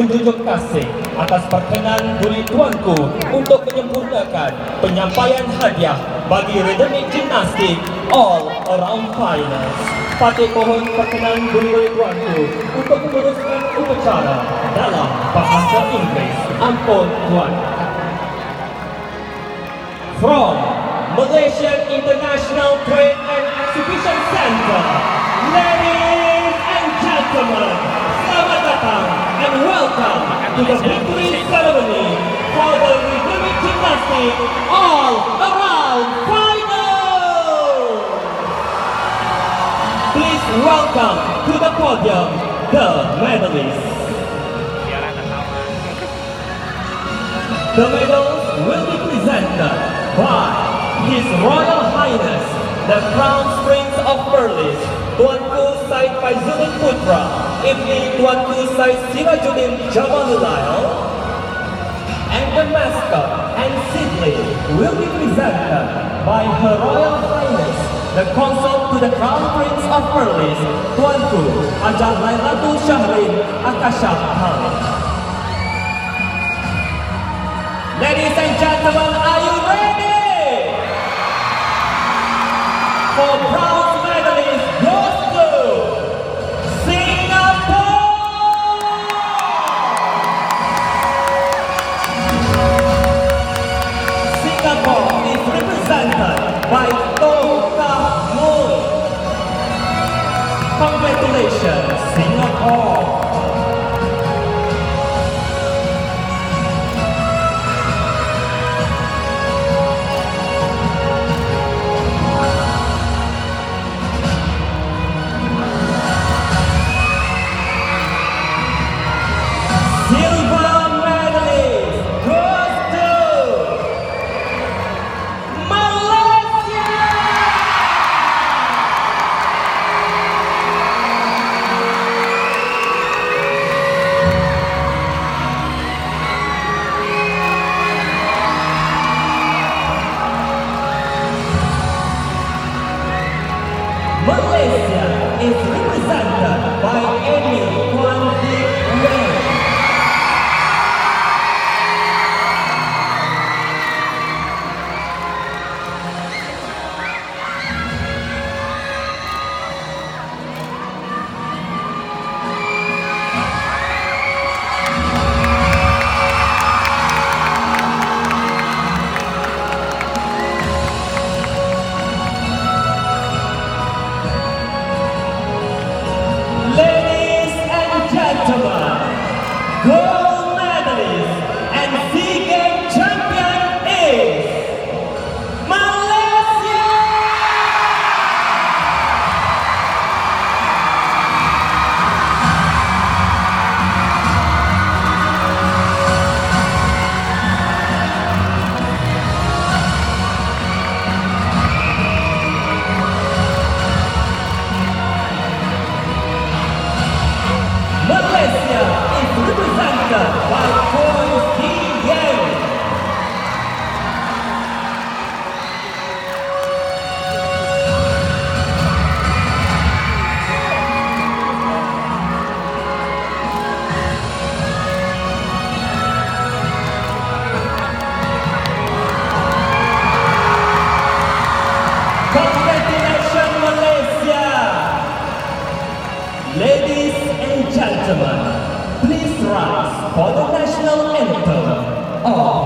menjunjung kasih atas perkenan buli tuanku untuk menyempurnakan penyampaian hadiah bagi rhythmic gymnastik all around finals. Patih pohon perkenan buli tuanku untuk meneruskan upacara dalam bahasa Inggeris. Ampun tuan. From Malaysian International Trade the victory ceremony for the rhythmic gymnastic all around final. Please welcome to the podium the medalists. The medals will be presented by His Royal Highness, the Crown Prince of Perlis, Tuanku Syed Faizuddin Putra, Ibni Tuanku Syed Sirajuddin Jamalullail, and the mascot and seedling will be presented by Her Royal Highness, the Consort to the Crown Prince of Perlis, Tuanku Ajah Lailatul Shahreen Akashah Khalid. Ladies and gentlemen, Congratulations, Singapore! Is represented by national anthem. Of